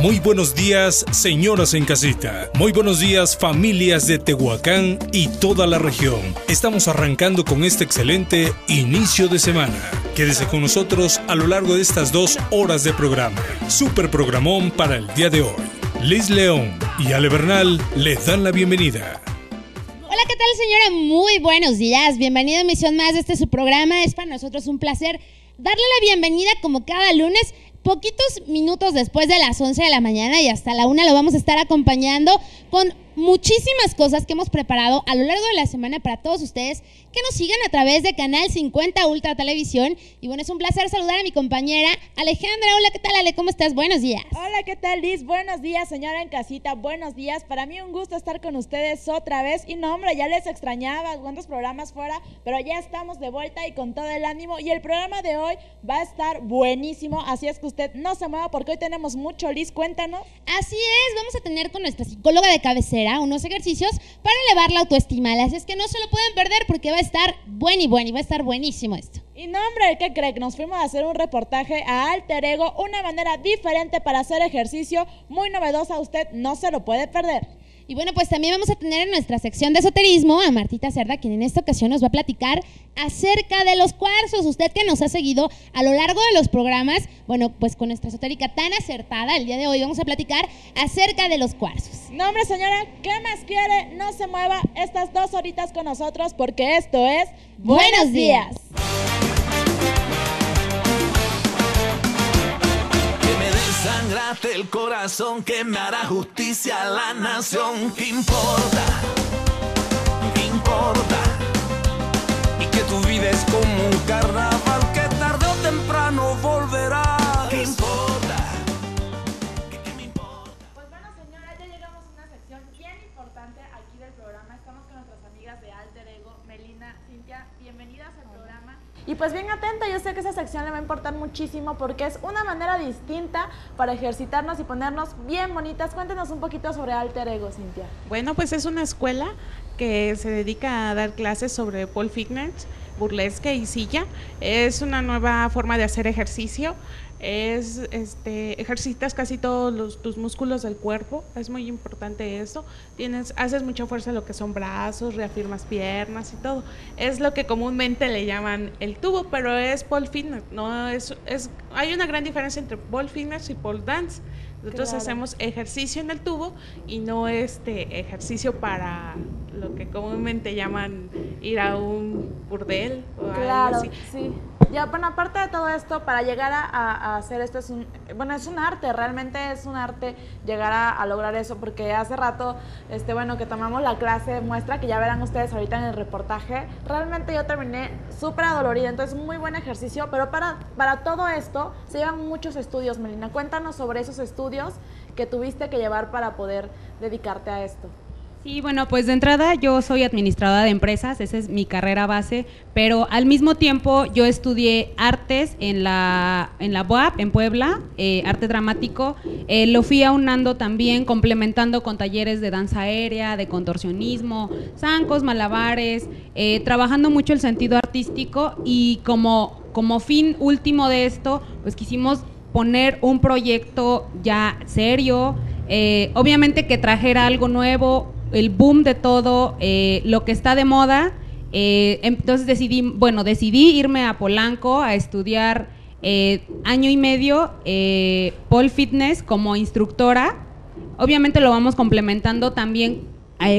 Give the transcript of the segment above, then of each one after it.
Muy buenos días, señoras en casita. Muy buenos días, familias de Tehuacán y toda la región. Estamos arrancando con este excelente inicio de semana. Quédese con nosotros a lo largo de estas dos horas de programa. Super programón para el día de hoy. Liz León y Ale Bernal les dan la bienvenida. Hola, ¿qué tal señora? Muy buenos días. Bienvenido a emisión más este su programa. Es para nosotros un placer darle la bienvenida como cada lunes poquitos minutos después de las 11 de la mañana y hasta la una lo vamos a estar acompañando con muchísimas cosas que hemos preparado a lo largo de la semana para todos ustedes que nos sigan a través de Canal 50 Ultra Televisión. Y bueno, es un placer saludar a mi compañera Alejandra. Hola, ¿qué tal, Ale? ¿Cómo estás? Buenos días. Hola, ¿qué tal, Liz? Buenos días, señora en casita. Buenos días. Para mí un gusto estar con ustedes otra vez. Y no, hombre, ya les extrañaba cuántos programas fuera, pero ya estamos de vuelta y con todo el ánimo. Y el programa de hoy va a estar buenísimo. Así es que usted no se mueva porque hoy tenemos mucho, Liz. Cuéntanos. Así es, vamos a tener con nuestra psicóloga de cabecera unos ejercicios para elevar la autoestima. Así es que no se lo pueden perder porque va a estar buen y buen y va a estar buenísimo esto. Y no, hombre, ¿qué cree? Nos fuimos a hacer un reportaje a Alter Ego, una manera diferente para hacer ejercicio, muy novedosa, usted no se lo puede perder. Y bueno, pues también vamos a tener en nuestra sección de esoterismo a Martita Cerda, quien en esta ocasión nos va a platicar acerca de los cuarzos. Usted que nos ha seguido a lo largo de los programas, bueno, pues con nuestra esotérica tan acertada, el día de hoy vamos a platicar acerca de los cuarzos. No, hombre, señora, ¿qué más quiere? No se mueva estas dos horitas con nosotros porque esto es Buenos, días. Sangrate el corazón que me hará justicia a la nación. ¿Qué importa? ¿Qué importa? Y que tu vida es como un carnaval que tarde o temprano volverá. ¿Qué importa? Melina, Cintia. Bienvenidas al programa. Y pues bien atenta, yo sé que esa sección le va a importar muchísimo porque es una manera distinta para ejercitarnos y ponernos bien bonitas. Cuéntenos un poquito sobre Alter Ego, Cintia. Bueno, pues es una escuela que se dedica a dar clases sobre pole fitness, burlesque y silla. Es una nueva forma de hacer ejercicio. Es, este, ejercitas casi todos los, tus músculos del cuerpo. Es muy importante eso. Tienes, haces mucha fuerza en lo que son brazos, reafirmas piernas y todo. Es lo que comúnmente le llaman el tubo, pero es pole fitness. No es, es, hay una gran diferencia entre pole fitness y pole dance. Nosotros Claro. hacemos ejercicio en el tubo y no este ejercicio para lo que comúnmente llaman ir a un burdel o algo Claro, así. sí. Ya, bueno, aparte de todo esto, para llegar a, hacer esto es un, bueno, es un arte, realmente es un arte llegar a, a lograr eso, porque hace rato, este, bueno, que tomamos la clase muestra, que ya verán ustedes ahorita en el reportaje, realmente yo terminé súper adolorida, entonces muy buen ejercicio, pero para, para todo esto se llevan muchos estudios, Melina. Cuéntanos sobre esos estudios que tuviste que llevar para poder dedicarte a esto. Sí, bueno, pues de entrada yo soy administradora de empresas, esa es mi carrera base, pero al mismo tiempo yo estudié artes en la, en la UAP, en Puebla, eh, arte dramático. Eh, lo fui aunando también, complementando con talleres de danza aérea, de contorsionismo, zancos, malabares, eh, trabajando mucho el sentido artístico y como, como fin último de esto, pues quisimos poner un proyecto ya serio, eh, obviamente que trajera algo nuevo, el boom de todo, eh, lo que está de moda. eh, entonces decidí, bueno, decidí irme a Polanco a estudiar eh, año y medio pole fitness como instructora. Obviamente lo vamos complementando también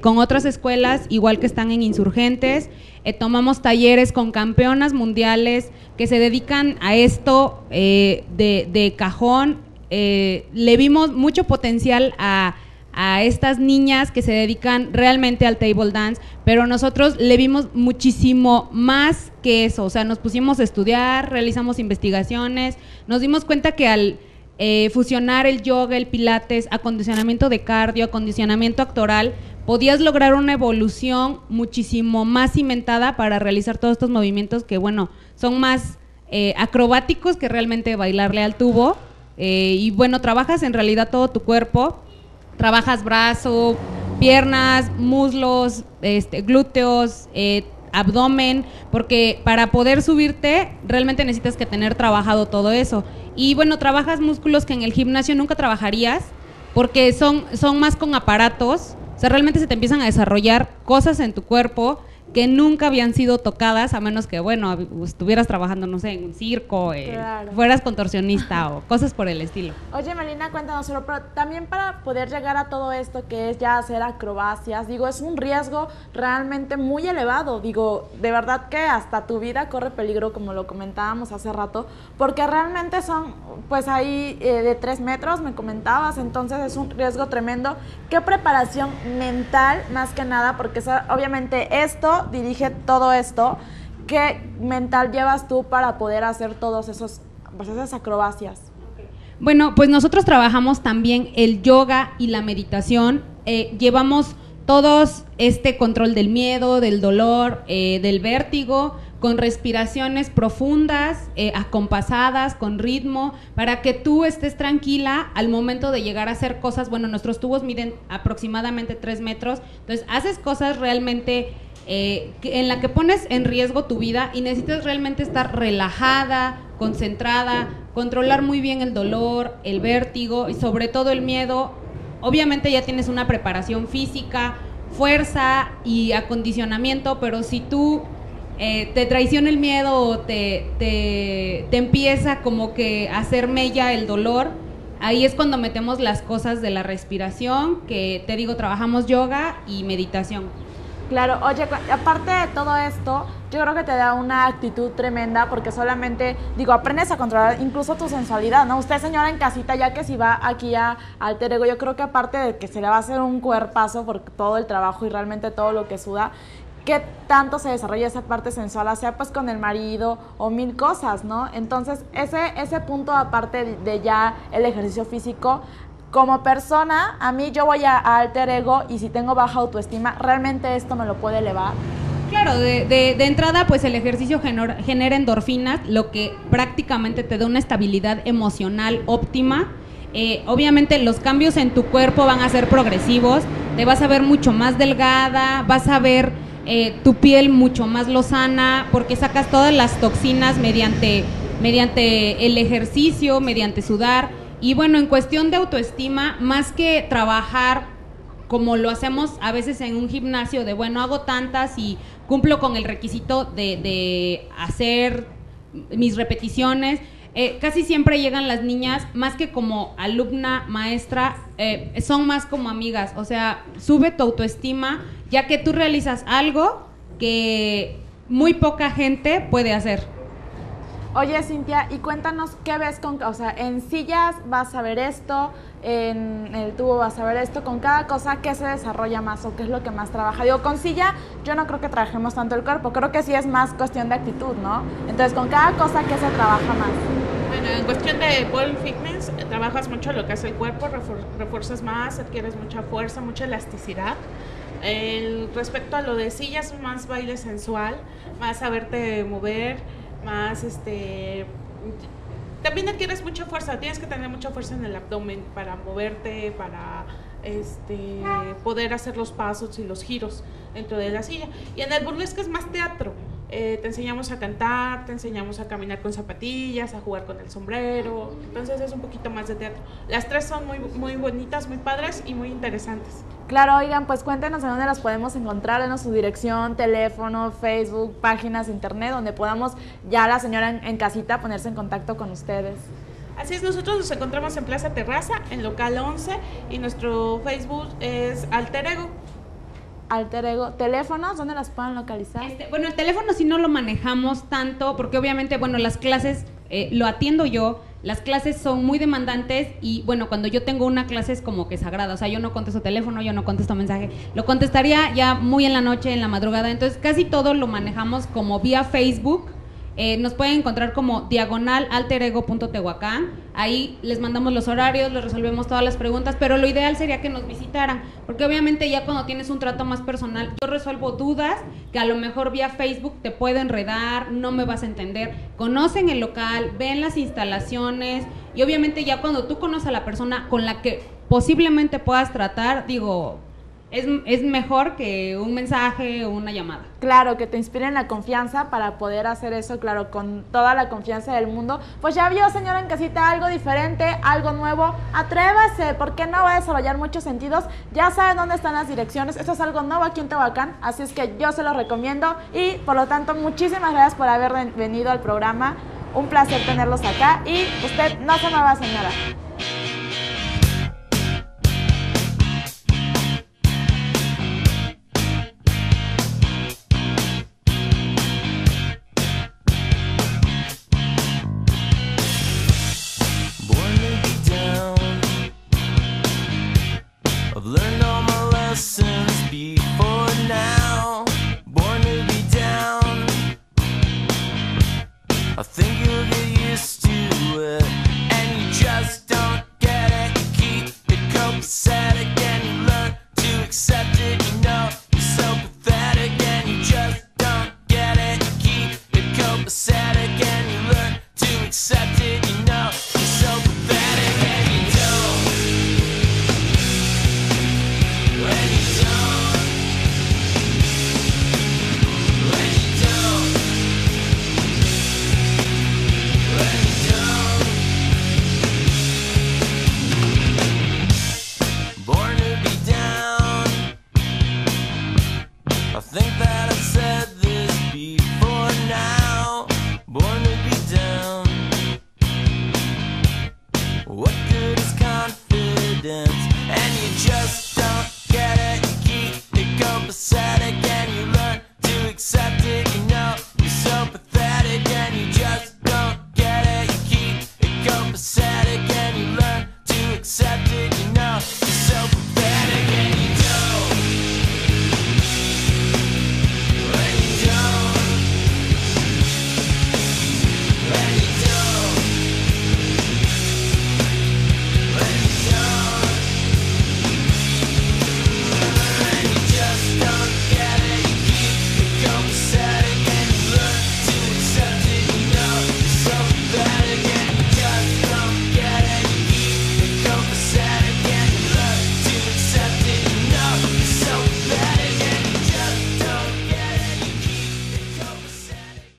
con otras escuelas, igual que están en insurgentes. Tomamos talleres con campeonas mundiales que se dedican a esto de, de cajón. Le vimos mucho potencial a, a estas niñas que se dedican realmente al table dance, pero nosotros le vimos muchísimo más que eso. O sea, nos pusimos a estudiar, realizamos investigaciones, nos dimos cuenta que al eh, fusionar el yoga, el pilates, acondicionamiento de cardio, acondicionamiento actoral, podías lograr una evolución muchísimo más cimentada para realizar todos estos movimientos que, bueno, son más eh, acrobáticos que realmente bailarle al tubo. Eh, y bueno, trabajas en realidad todo tu cuerpo, trabajas brazo, piernas, muslos, este, glúteos, eh, abdomen, porque para poder subirte realmente necesitas que tener trabajado todo eso. Y bueno, trabajas músculos que en el gimnasio nunca trabajarías, porque son, son más con aparatos, o sea, realmente se te empiezan a desarrollar cosas en tu cuerpo que nunca habían sido tocadas, a menos que, bueno, estuvieras trabajando, no sé, en un circo, eh, Claro. fueras contorsionista o cosas por el estilo. Oye, Melina, cuéntanos, pero también para poder llegar a todo esto que es ya hacer acrobacias, digo, es un riesgo realmente muy elevado. Digo, de verdad que hasta tu vida corre peligro, como lo comentábamos hace rato, porque realmente son, pues ahí eh, de tres metros, me comentabas, entonces es un riesgo tremendo. ¿Qué preparación mental, más que nada? Porque obviamente esto dirige todo esto. ¿Qué mental llevas tú para poder hacer todos esos, pues esas acrobacias? Bueno, pues nosotros trabajamos también el yoga y la meditación. Eh, llevamos todos este control del miedo, del dolor, eh, del vértigo, con respiraciones profundas, eh, acompasadas, con ritmo, para que tú estés tranquila al momento de llegar a hacer cosas. Bueno, nuestros tubos miden aproximadamente 3 metros, entonces haces cosas realmente eh, en la que pones en riesgo tu vida y necesitas realmente estar relajada, concentrada, controlar muy bien el dolor, el vértigo y sobre todo el miedo. Obviamente ya tienes una preparación física, fuerza y acondicionamiento, pero si tú eh, te traiciona el miedo o te, te, te empieza como que a hacer mella el dolor, ahí es cuando metemos las cosas de la respiración, que te digo, trabajamos yoga y meditación. Claro, oye, aparte de todo esto, yo creo que te da una actitud tremenda porque solamente, digo, aprendes a controlar incluso tu sensualidad, ¿no? Usted, señora en casita, ya que si va aquí a Alter Ego, yo creo que aparte de que se le va a hacer un cuerpazo por todo el trabajo y realmente todo lo que suda, ¿qué tanto se desarrolla esa parte sensual, sea pues con el marido o mil cosas, ¿no? Entonces, ese, ese punto aparte de ya el ejercicio físico, como persona, a mí yo voy a, a alter ego y si tengo baja autoestima, realmente esto me lo puede elevar. Claro, de, entrada, pues el ejercicio genera, genera endorfinas, lo que prácticamente te da una estabilidad emocional óptima. Eh, obviamente los cambios en tu cuerpo van a ser progresivos, te vas a ver mucho más delgada, vas a ver eh, tu piel mucho más lozana, porque sacas todas las toxinas mediante, mediante el ejercicio, mediante sudar. Y bueno, en cuestión de autoestima, más que trabajar como lo hacemos a veces en un gimnasio, de bueno, hago tantas y cumplo con el requisito de, hacer mis repeticiones. eh, casi siempre llegan las niñas, más que como alumna, maestra, eh, son más como amigas. O sea, sube tu autoestima, ya que tú realizas algo que muy poca gente puede hacer. Oye, Cintia, y cuéntanos qué ves con, o sea, en sillas vas a ver esto, en el tubo vas a ver esto, con cada cosa, ¿qué se desarrolla más o qué es lo que más trabaja? Digo, con silla yo no creo que trabajemos tanto el cuerpo, creo que sí es más cuestión de actitud, ¿no? Entonces, con cada cosa, ¿qué se trabaja más? Bueno, en cuestión de ball fitness, eh, trabajas mucho lo que hace el cuerpo, refuer- refuerzas más, adquieres mucha fuerza, mucha elasticidad. El- respecto a lo de sillas, más baile sensual, más saberte mover, más este. También adquieres mucha fuerza, tienes que tener mucha fuerza en el abdomen para moverte, para este poder hacer los pasos y los giros dentro de la silla. Y en el burlesque es más teatro. Eh, te enseñamos a cantar, te enseñamos a caminar con zapatillas, a jugar con el sombrero. Entonces es un poquito más de teatro. Las tres son muy, muy bonitas, muy padres y muy interesantes. Claro, oigan, pues cuéntenos en dónde las podemos encontrar, denos su dirección, teléfono, Facebook, páginas internet, donde podamos ya la señora en, en casita ponerse en contacto con ustedes. Así es, nosotros nos encontramos en Plaza Terraza, en local 11, y nuestro Facebook es Alter Ego. Alter Ego, teléfonos, ¿dónde las pueden localizar? Este, bueno, el teléfono sí no lo manejamos tanto, porque obviamente, bueno, las clases eh, lo atiendo yo, las clases son muy demandantes y bueno, cuando yo tengo una clase es como que sagrada, o sea, yo no contesto teléfono, yo no contesto mensaje, lo contestaría ya muy en la noche, en la madrugada, entonces casi todo lo manejamos como vía Facebook. Eh, nos pueden encontrar como diagonal alterego.tehuacán. Ahí les mandamos los horarios, les resolvemos todas las preguntas, pero lo ideal sería que nos visitaran, porque obviamente ya cuando tienes un trato más personal, yo resuelvo dudas que a lo mejor vía Facebook te puede enredar, no me vas a entender. Conocen el local, ven las instalaciones y obviamente ya cuando tú conoces a la persona con la que posiblemente puedas tratar, digo, es, es mejor que un mensaje o una llamada. Claro, que te inspiren la confianza para poder hacer eso, claro, con toda la confianza del mundo. Pues ya vio, señora en casita, algo diferente, algo nuevo. Atrévase, porque no va a desarrollar muchos sentidos. Ya saben dónde están las direcciones. Esto es algo nuevo aquí en Tehuacán, así es que yo se lo recomiendo. Y por lo tanto, muchísimas gracias por haber ven- venido al programa. Un placer tenerlos acá. Y usted no se mueva, señora.